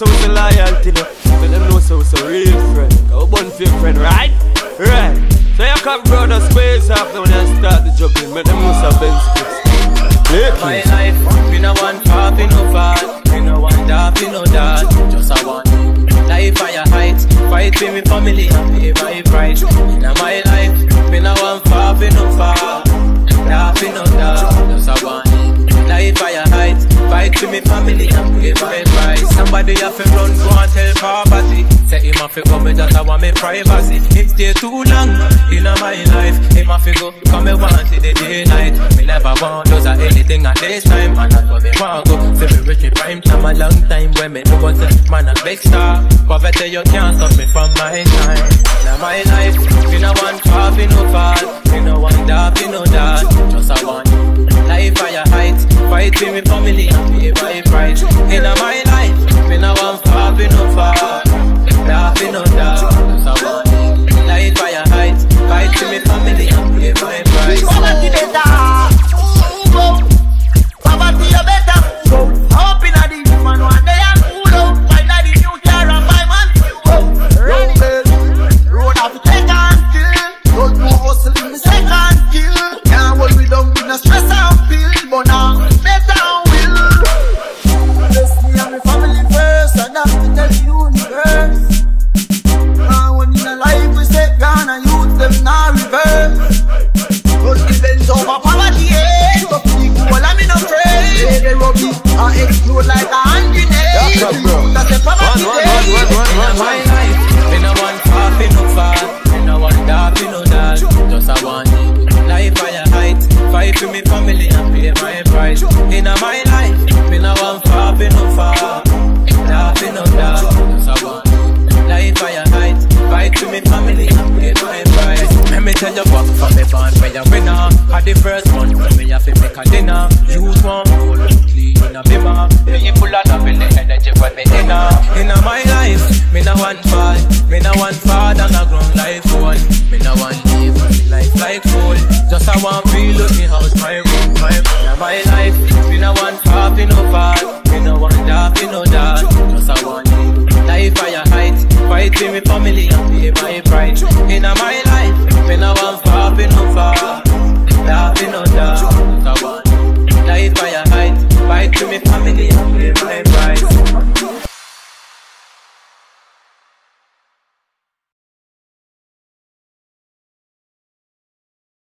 so it's loyal to them. Let them know so it's a real friend. Cause we born fake friend, right? Right. So you come brother squeeze up when I start the juggling. Make them know so Benz clips. My life, me no want half no fat. me no want half no that. Just a one. Life higher height, Fight for me family and pay my price. In my life, me no want half in no fat. Half no that. Just a one. Life higher height, Fight for me family and pay my Somebody have to run, go and tell poverty. Say him have to come, me just I want me privacy. It stay too long in my life Him have to go, come me want it the day night. Me never want those or anything at this time And that's what me want go. Say me reach me prime time a long time When me know say man a big star. Poverty you can't stop me from my time explode like a hand grenade. Yeah, bro, bro. That's a poverty One, one, day. one, one, one, In one, my one. life, me no want far, me no far. Me no want dark, dark. Just a want life height. Fight for me family and pay my price. In my life, me no far, me no far. Dark, me no dark. Just a want life height. Fight for me family and pay my price. Let me tell you what, from me born where you winner uh, Had the first one, when me have to make a dinner like fool Just I want with me house, my room, my room. My life, me no want me no fall Me no want me no dark Just I want life higher heights Fight with me